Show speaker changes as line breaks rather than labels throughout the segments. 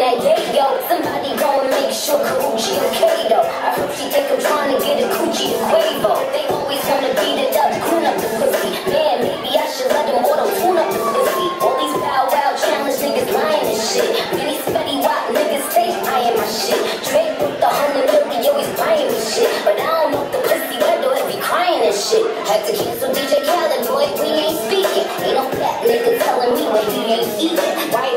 that gate, yo. Somebody go and make sure Karrueche okay, though. I hope she think I'm trying to get a coochie to Quavo. They always gonna beat it up, coon up the pussy. Man, maybe I should let them auto tune up the pussy. All these bow wow challenge niggas lying and shit. Many Fetty Wap niggas say I am my shit. Drake with the hundred million, yo, he's buying me shit. But I don't know the pussy window, it be crying and shit. Had to cancel DJ Khaled, boy, we ain't speaking. Ain't no fat nigga telling me what he ain't eating. Why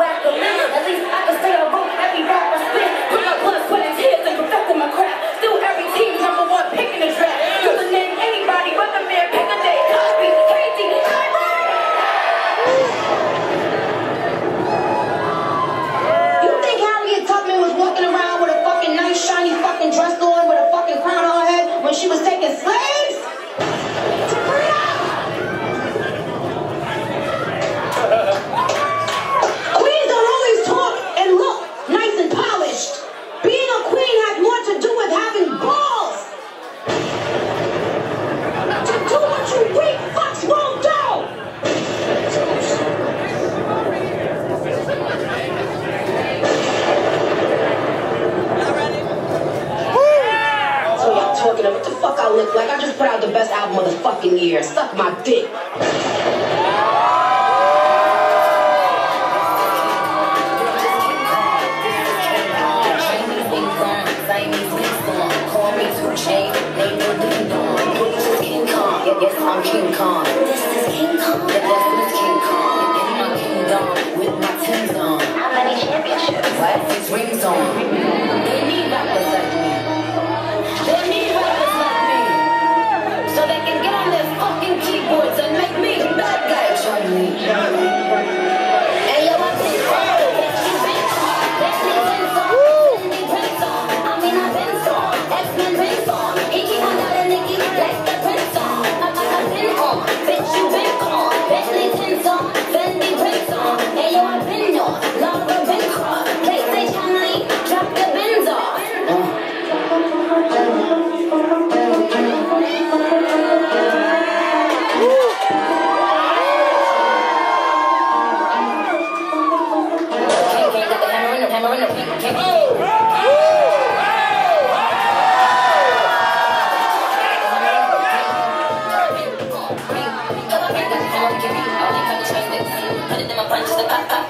recommend.
look like I just put out the best album of the fucking year. Suck my dick.
Yes, I'm King Kong. This is King Kong. The is King Kong. In my kingdom, with my on.
How
many. Oh! Oh! Punch, pop, pop.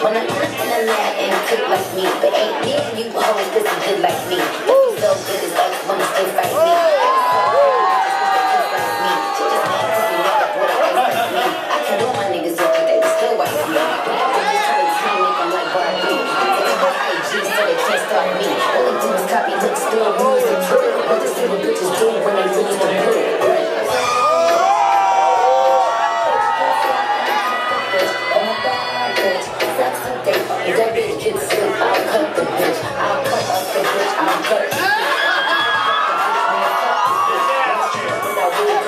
When I'm looking at that and cook like me, but ain't then you always listen good like me.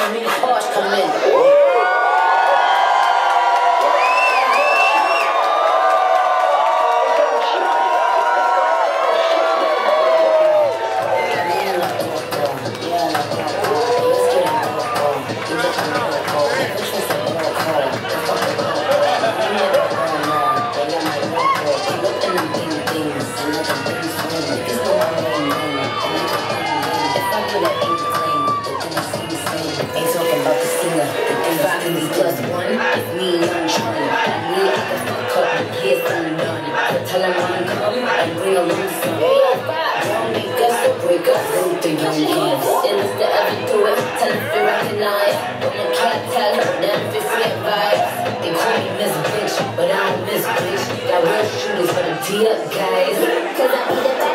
when Rita Parch come in. Thank you. Stand up and sing up. If I can be plus one, if me, I'm trying. If me, I can fuck up. Here's something done. So tell him I'm coming and bring along some.
Don't
make us so break up. Root the young guns. And if they ever do it, tell them they recognize. But I can't tell them if we advise. They call me Miss Bitch, but I don't miss Bitch. Got real shooters for the dear guys. Cause I need a